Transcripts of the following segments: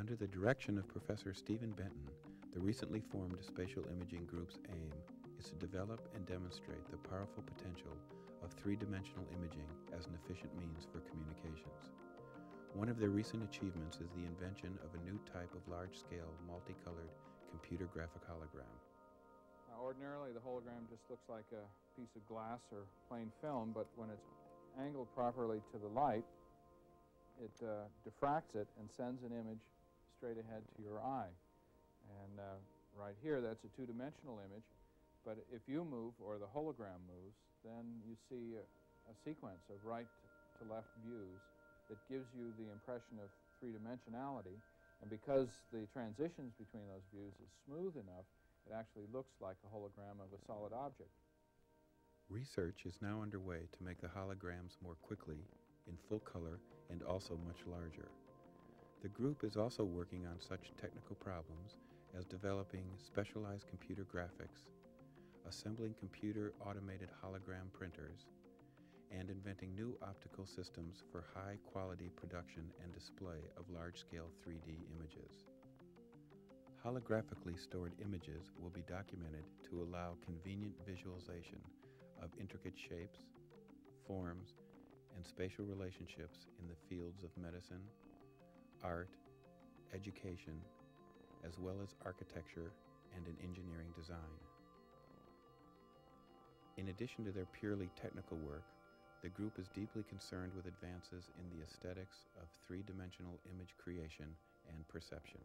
Under the direction of Professor Stephen Benton, the recently formed Spatial Imaging Group's aim is to develop and demonstrate the powerful potential of three-dimensional imaging as an efficient means for communications. One of their recent achievements is the invention of a new type of large-scale, multicolored computer graphic hologram. Now, ordinarily, the hologram just looks like a piece of glass or plain film, but when it's angled properly to the light, it uh, diffracts it and sends an image straight ahead to your eye. And uh, right here, that's a two-dimensional image, but if you move or the hologram moves, then you see a, a sequence of right to left views that gives you the impression of three-dimensionality. And because the transitions between those views is smooth enough, it actually looks like a hologram of a solid object. Research is now underway to make the holograms more quickly, in full color, and also much larger. The group is also working on such technical problems as developing specialized computer graphics, assembling computer automated hologram printers, and inventing new optical systems for high quality production and display of large scale 3D images. Holographically stored images will be documented to allow convenient visualization of intricate shapes, forms, and spatial relationships in the fields of medicine, art, education, as well as architecture and in engineering design. In addition to their purely technical work, the group is deeply concerned with advances in the aesthetics of three-dimensional image creation and perception.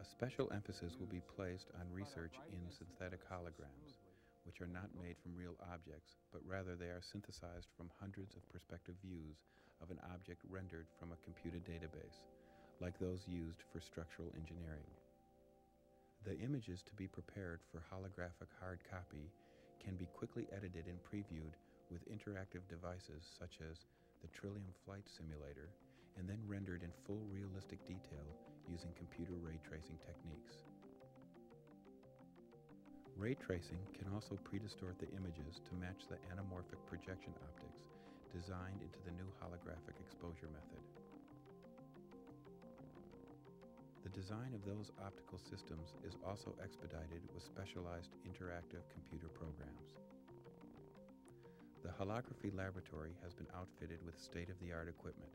A special emphasis will be placed on research in synthetic holograms, which are not made from real objects, but rather they are synthesized from hundreds of perspective views of an object rendered from a computed database, like those used for structural engineering. The images to be prepared for holographic hard copy can be quickly edited and previewed with interactive devices such as the Trillium Flight Simulator, and then rendered in full realistic detail using computer ray tracing techniques. Ray tracing can also predistort the images to match the anamorphic projection optics designed into the new holographic exposure method. The design of those optical systems is also expedited with specialized interactive computer programs. The holography laboratory has been outfitted with state-of-the-art equipment,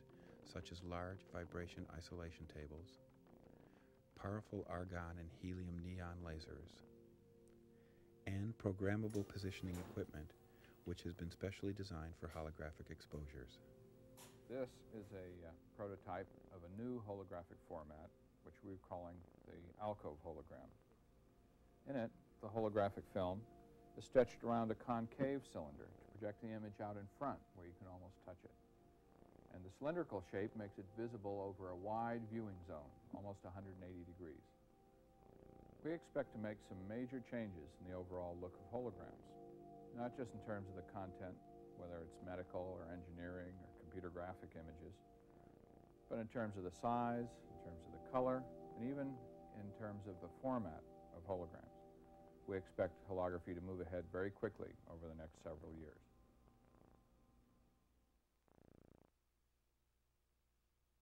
such as large vibration isolation tables, powerful argon and helium neon lasers, and programmable positioning equipment, which has been specially designed for holographic exposures. This is a uh, prototype of a new holographic format, which we're calling the alcove hologram. In it, the holographic film is stretched around a concave cylinder to project the image out in front where you can almost touch it. And the cylindrical shape makes it visible over a wide viewing zone, almost 180 degrees. We expect to make some major changes in the overall look of holograms, not just in terms of the content, whether it's medical or engineering or computer graphic images, but in terms of the size, in terms of the color, and even in terms of the format of holograms we expect holography to move ahead very quickly over the next several years.